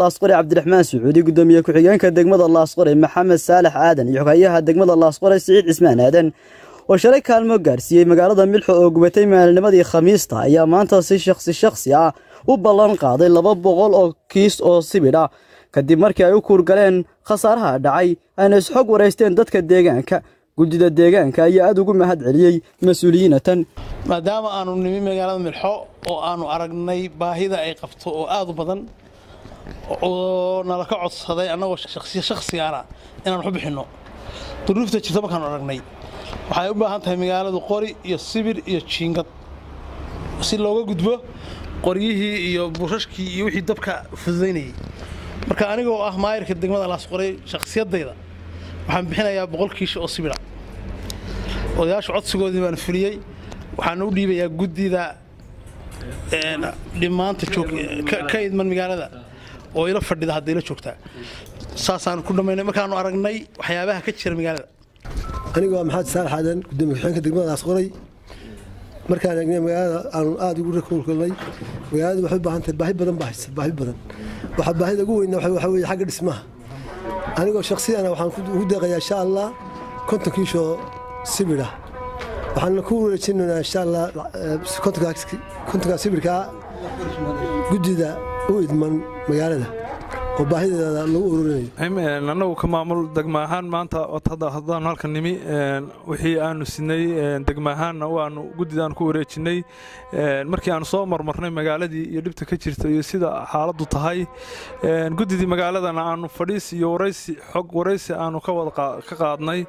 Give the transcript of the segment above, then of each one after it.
laasqore cabdiraxmaan sacuudi gudoomiye ku-xigeenka degmada laasqore maxamed saalax aadan iyo xogayaha degmada laasqore siciid cismaan aadan oo shalay kaalmo gaarsiiyey magaalada milxo oo gubatay maalinimadii khamiista ayaa maanta si shakhsi shakhsi ah u ballan qaaday laba boqol oo kiis oo sibidh ah kadib markii ay u kuurgaleen khasaaraha dhacay ayna isxog waraysteen dadka deegaanka guddida deegaanka ayaa aada ugu mahad celiyey mas'uuliyiinatan maadaama aanu nimi magaalada milxo oo aanu aragnay baahida ay qabto oo aada u badan oo nala ka codsaday annagoo shakhsigaana inaan waxu bixinno. Duruufta jirta markaanu aragnay. Waxay u baahan tahay magaaladu qori iyo sibir iyo jiingad. Si looga gudbo qoryihii iyo buushashkii iyo wixii dabka fududaynayay marka anigoo ah maayirka degmada laasqoray shakhsiyadayda waxaan bixinayaa boqol kiisha oo sibira. Odayaasha codsigoodii baan fuliyey waxaan u dhiibayaa guddida dhimaanta ka idman magaalada oo ila fadhida hadda ila joogtaa saasaan ku dhammaynay markaanu aragnay waxyaabaha ka jira magaalada. Anigu waa maxamed saalax aadan gudoomiye ku-xigeenka degmada laasqoray markaan eegnay magaalada aanu aada ugu rakuulkulnay magaaladu waxay u baahan tahay baahi badan baa haysa baahi badan. Waxaa baahida ugu weyna waxaa weeye xagga dhismaha. Anigoo shakhsiyana waxaan ugu deeqayaa insha allah konton kiishoo sibidha waxaana ku wareejinaynaa insha allah kontonkaa sibirkaa guddida u idman magaalada oo baahideeda lagu ururinayo. Annagu ka maamul degma ahaan maanta haddaanu halkan nimi wixii aanu sinay degma ahaanna waanu guddidaan ku wareejinnay markii aanu soo marmarnay magaaladii iyo dhibta ka jirta iyo sida xaaladdu tahay guddidii magaaladana aanu fadhiis iyo waraysi xog waraysi aanu ka wada ka qaadnay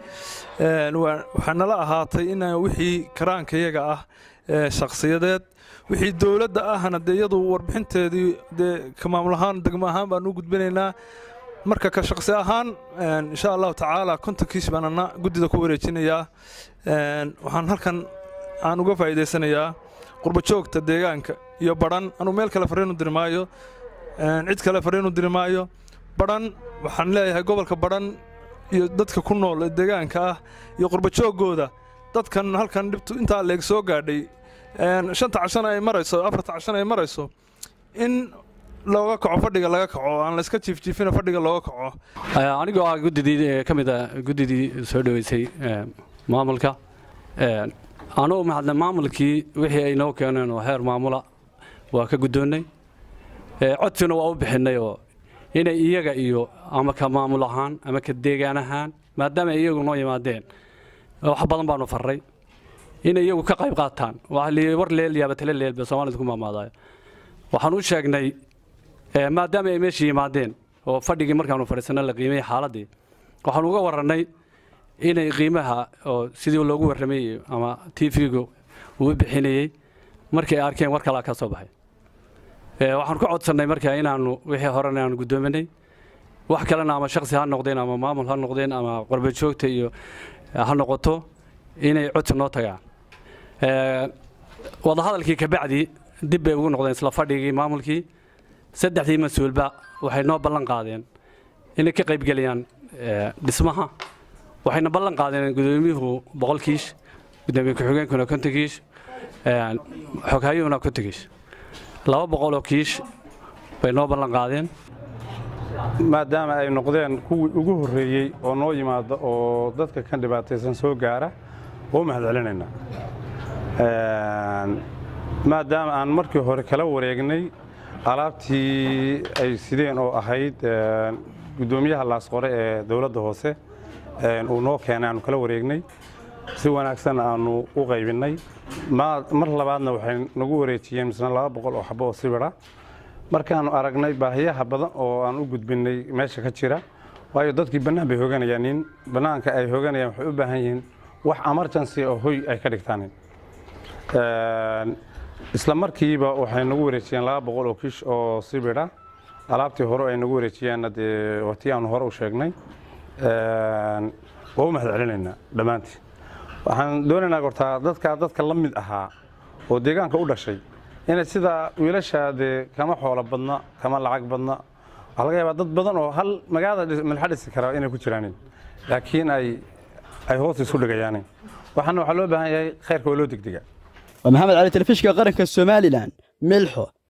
waxaa nala ahaatay in wixii karaankayaga ah shakhsiyadeed. Wixii dowladda ahna dee iyadu warbixinteedii dee ka maamul ahaan degmo ahaan baan u gudbinaynaa. Marka ka shaqsi ahaan insha allahu tacaala kontonkiis baan guddida ku wareejinayaa. Waxaan halkan aan uga faa'iidaysanayaa qurbajoogta deegaanka iyo badhan anuu meel kale fariinu diri maayo cid kale fariinu diri maayo badhan waxaan leeyahay gobolka badhan iyo dadka ku nool ee deegaanka ah iyo qurbajooggooda dadkan halkan dhibtu intaa leeg soo gaadhay shanta cashana ay marayso afarta cashana ay marayso in looga kaco fadhiga laga kaco aan layska jiifjiifina fadhiga looga kaco. Anigoo ah guddidii ka mid a guddidii soo dhoweysay maamulka. Anugu mahadna maamulkii wixii ay noo keeneen oo heer maamula waa ka guddoonnay. Codfina waa u bixinnay oo inay iyaga iyo ama ka maamul ahaan ama ka deegaan ahaan maadaama iyagu noo yimaadeen wax badan baanu farray inay iyagu ka qayb qaataan. War leel yaaba tale leel ba soomaalida ku maamaadayo waxaan u sheegnay maadaama ay meesha yimaadeen oo fadhigii markaanu fadhiisana la qiimayey xaaladdii waxaan uga warrannay inay qiimaha oo sidii loogu warramayey ama t v-gu uu bixinayey markay arkeen war kalaa ka soo baxay. Waxaan ku codsannay marka inaannu wixii horena aanu guddoominay. Wax kalena ama shakhsi ha noqdeen ama maamul ha noqdeen ama qorbajoogta iyo ha noqoto inay codsi noo tagaan. Wadahadalkii kabacdi dib bay ugu noqdeen isla fadhigii maamulkii. Saddexdii mas'uulba waxay noo ballan qaadeen inay ka qaybgeliyaan dhismaha. Waxayna ballan qaadeen gudoomiyuhu boqol kiish gudoomiye ku-xigeenkuna konton kiish xoghayuhuna konton kiish laba boqoloo kiish bay noo ballan qaadeen. Maadaama ay noqdeen kuwii ugu horreeyey oo noo yimaada oo dadka kan dhibaataysan soo gaara u mahad celinaynaa maadaama aan markii hore kala wareegnay alaabtii ay sideen oo ahayd guddoomiyaha laasqore ee dowladda hoose uu noo keenay aanu kala wareegnay. Si wanaagsan aanu u qaybinnay mar labaadna waxay nagu wareejiyeen misna laba boqol oo xabo oo sibira markaannu aragnay baahiyaha badan oo aan u gudbinnay meesha ka jira waayo dadkii bannaan bay hoganayaan nin. Bannaanka ay hoganayaan waxay u baahan yihiin wax emergency oo hoy ay ka dhigtaan. Isla markiiba waxay nagu wareejiyeen laba boqol oo kiish oo sibira. Alaabtii hore ay nagu wareejiyeenna dee watii aanu hore u sheegnay. Waa u mahad dhammaantii. Waxaan doonaynaa gortaa dadkaa dadka la mid ahaa oo deegaanka u dhashay inay sidaa wiilashaa dee kama xoolo badna kama lacag badna. Waxaa laga yaabaa dad badan oo hal magaalada milxa dhisi karaa inay ku jiraanin laakiin ay ay hoos isu dhigayaan waxaana waxaa loo baahan yahay khayrka waa loo degdega. Waa maxamed cali telefishka qaranka somalilan milxo